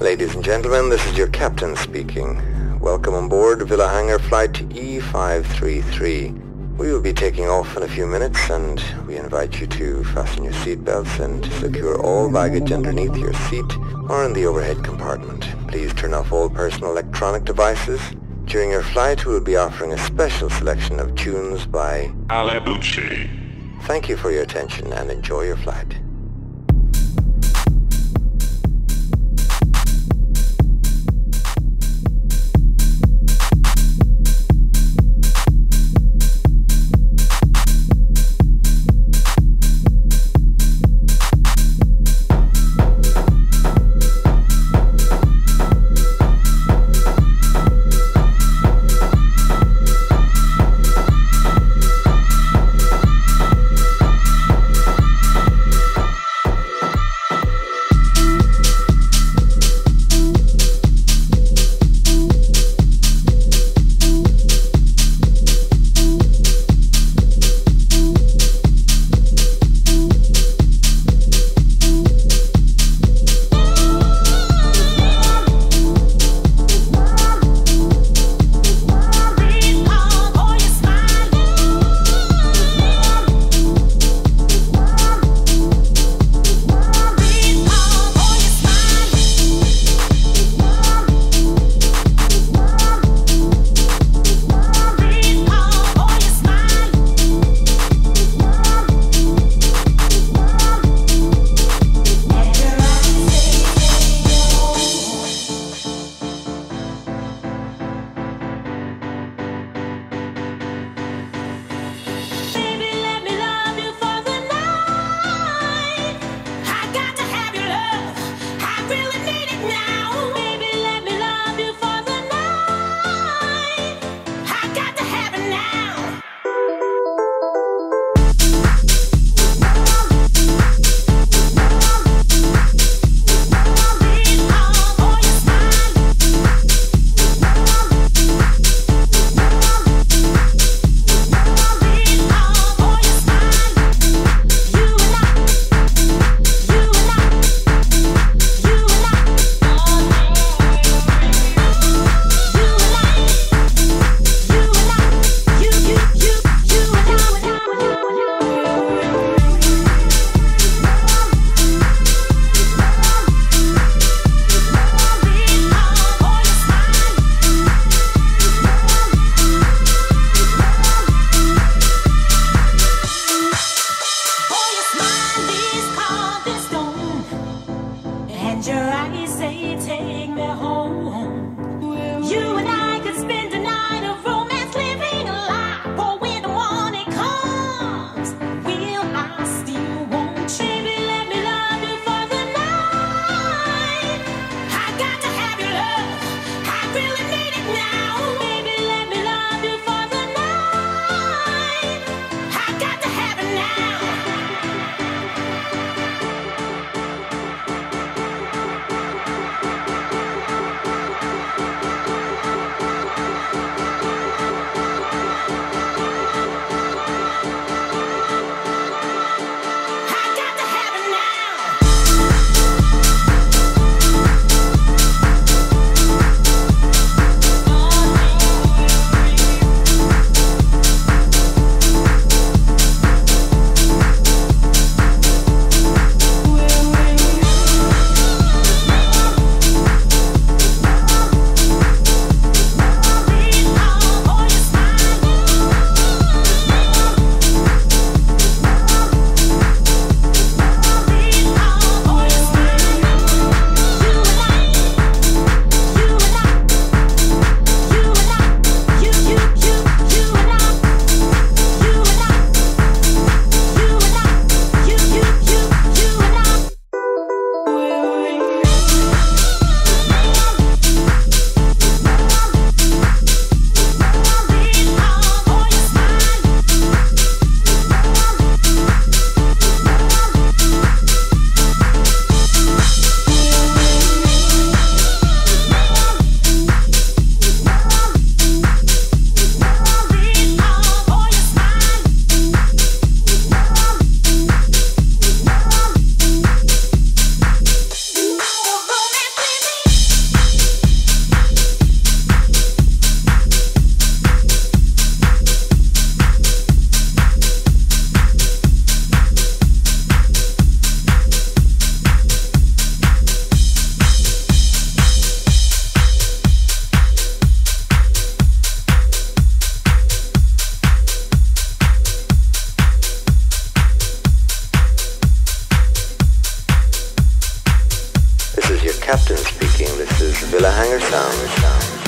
Ladies and gentlemen, this is your captain speaking. Welcome on board Villahangar Flight E533. We will be taking off in a few minutes and we invite you to fasten your seatbelts and secure all baggage underneath your seat or in the overhead compartment. Please turn off all personal electronic devices. During your flight, we will be offering a special selection of tunes by Ale Bucci. Thank you for your attention and enjoy your flight. captain speaking. This is Villahangar Sound.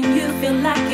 making you feel like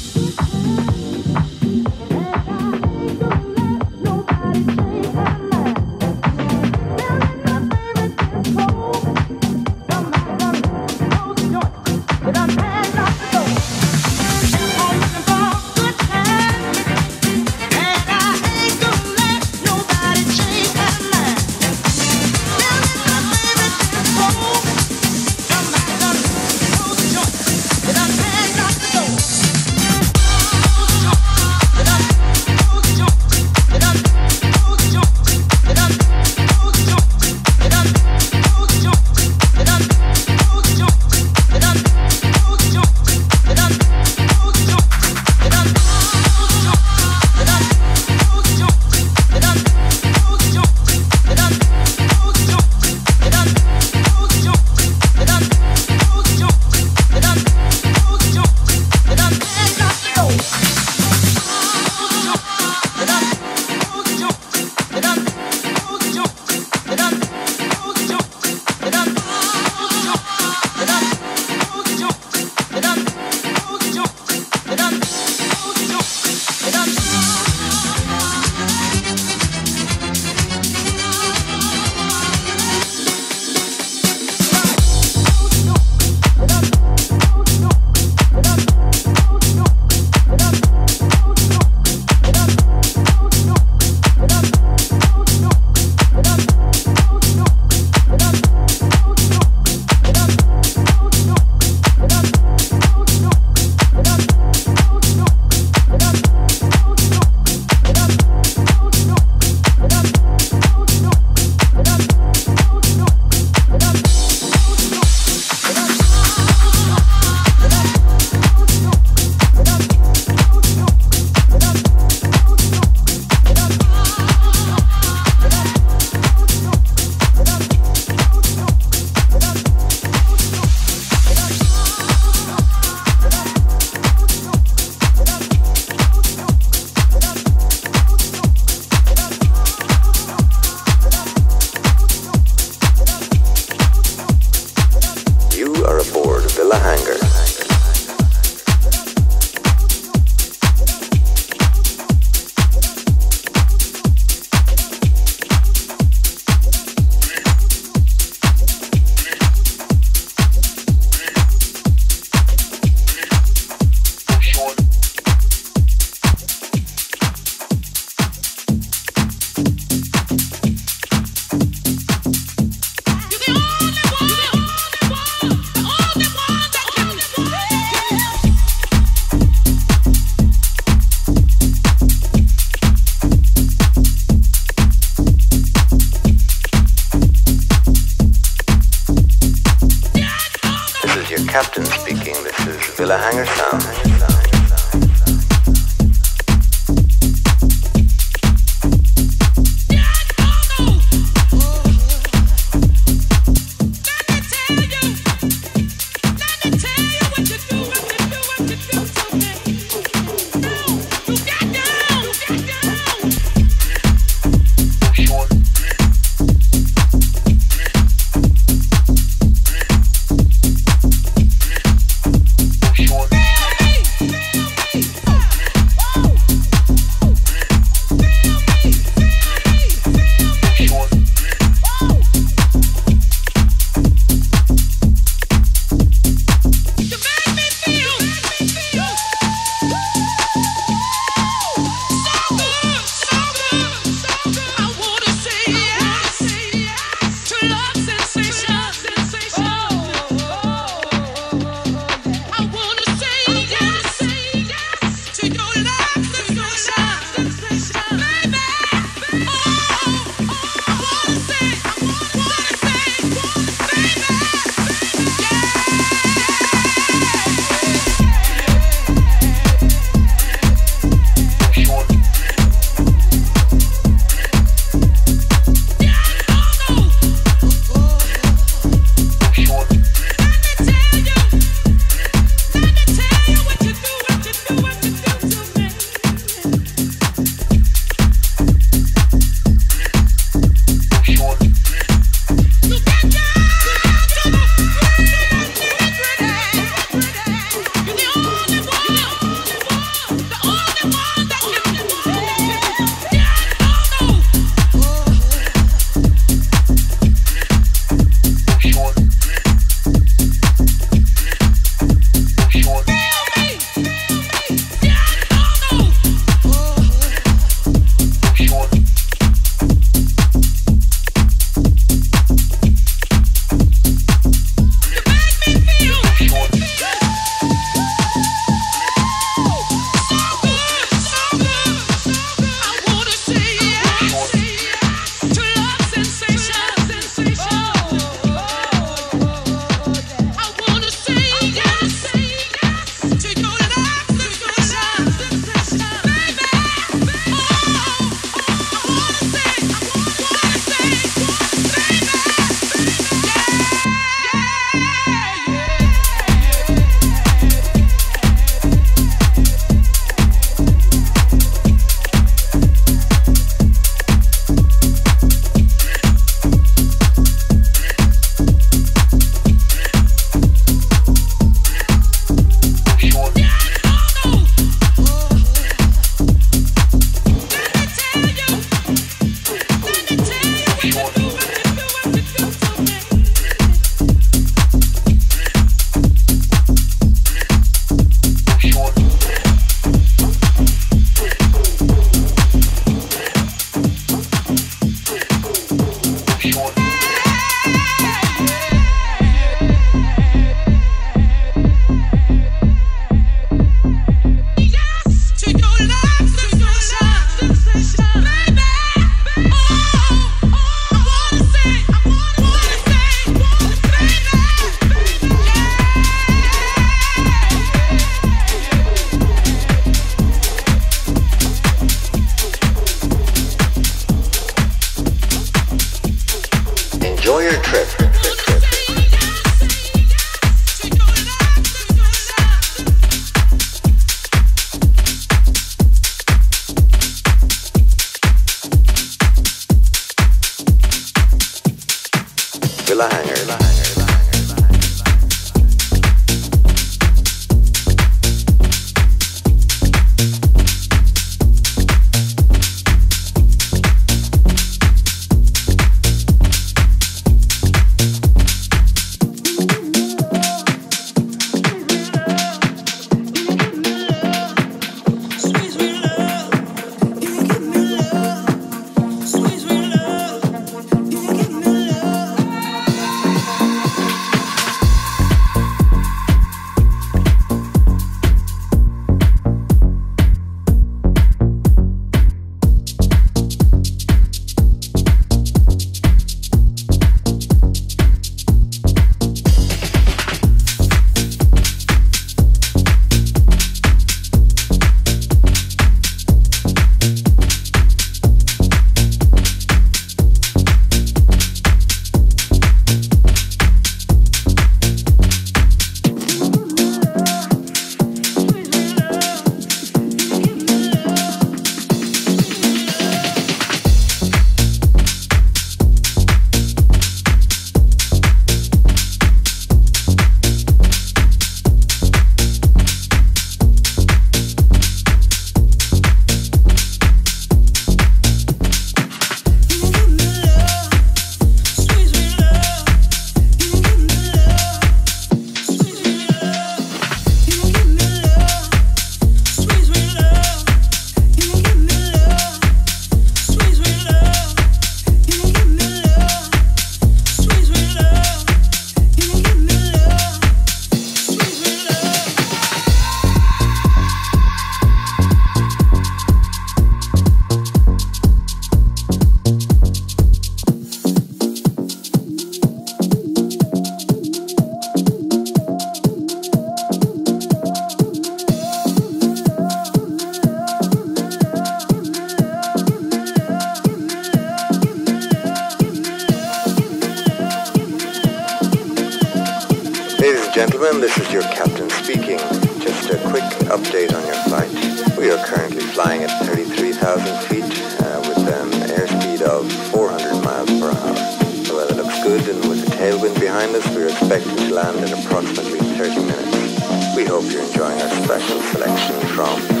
we are expected to land in approximately 30 minutes. We hope you're enjoying our special selection from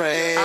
I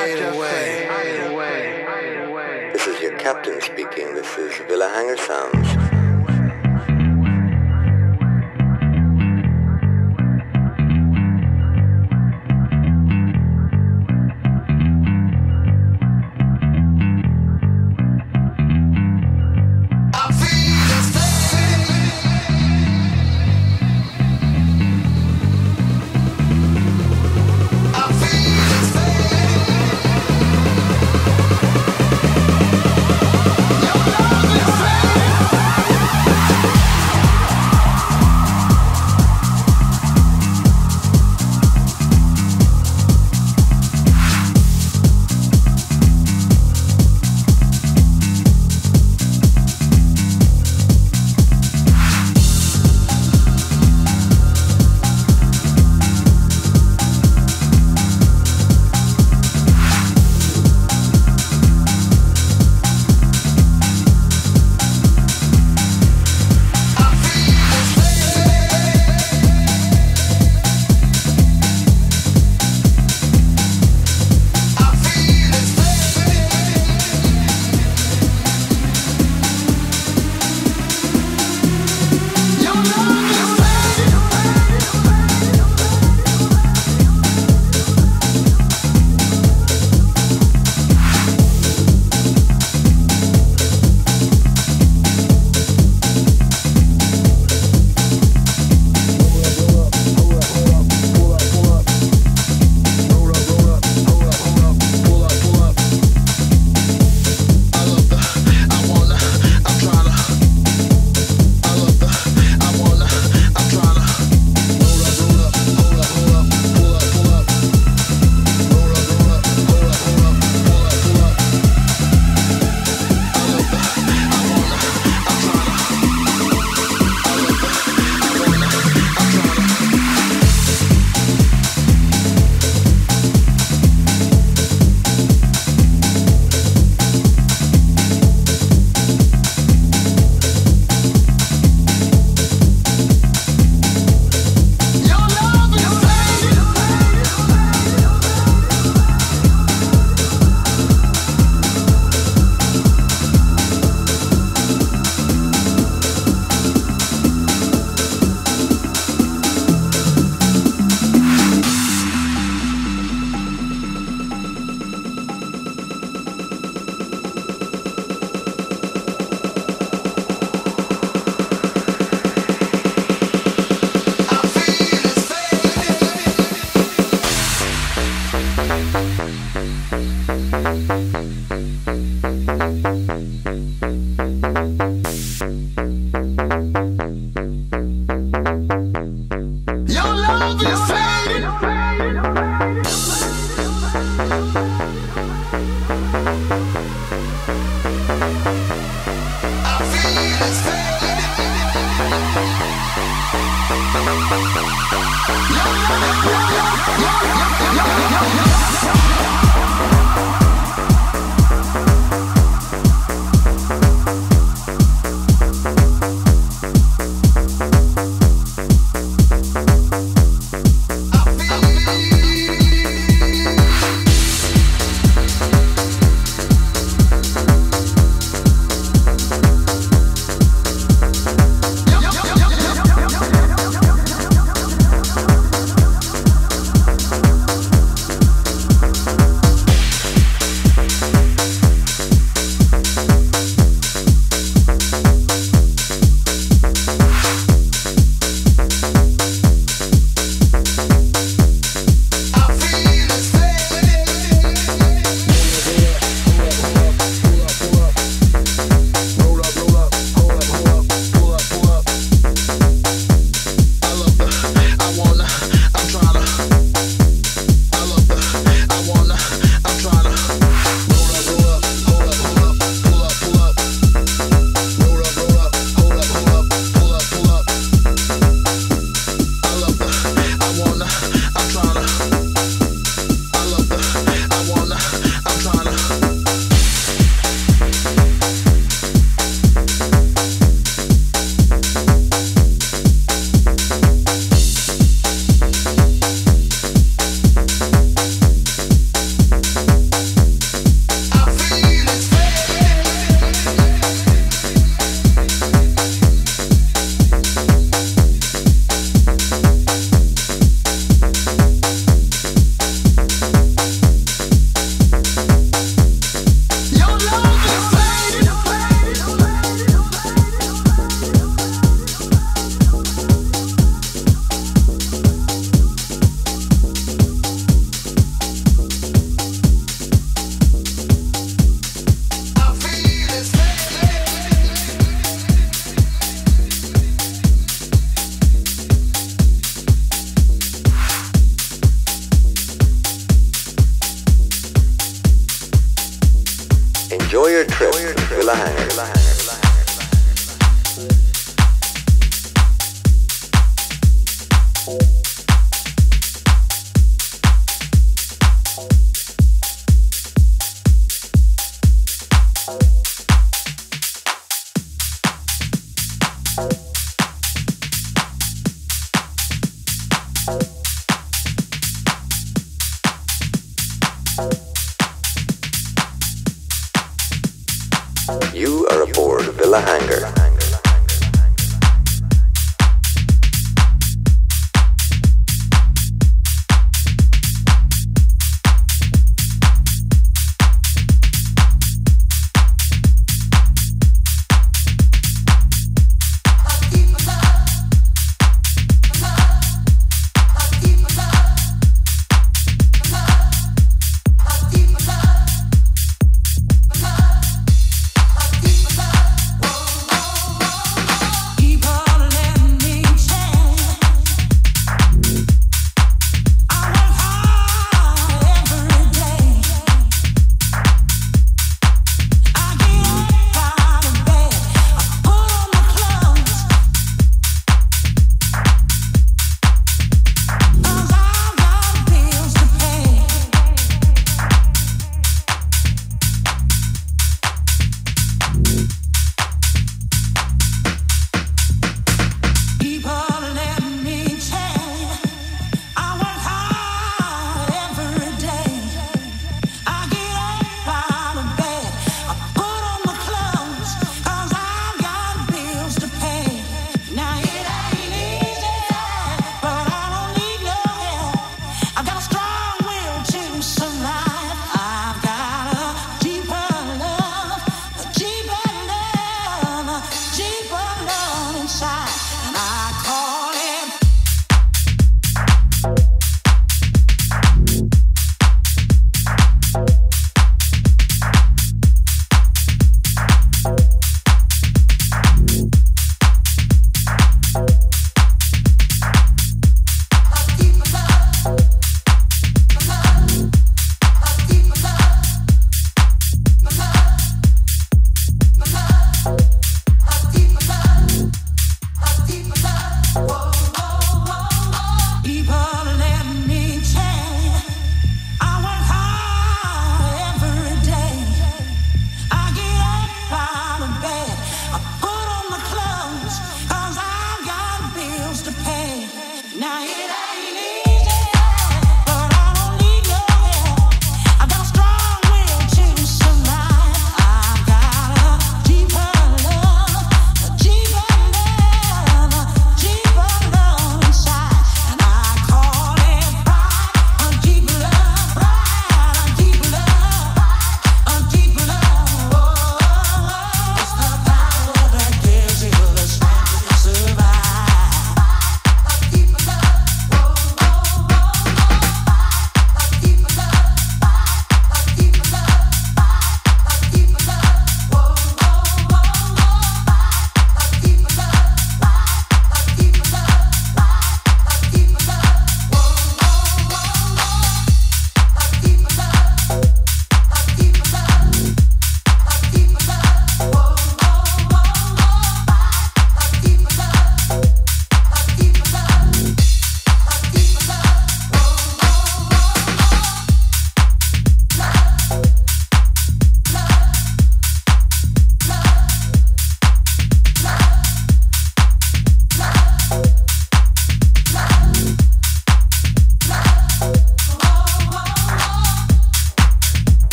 You are aboard Villahangar.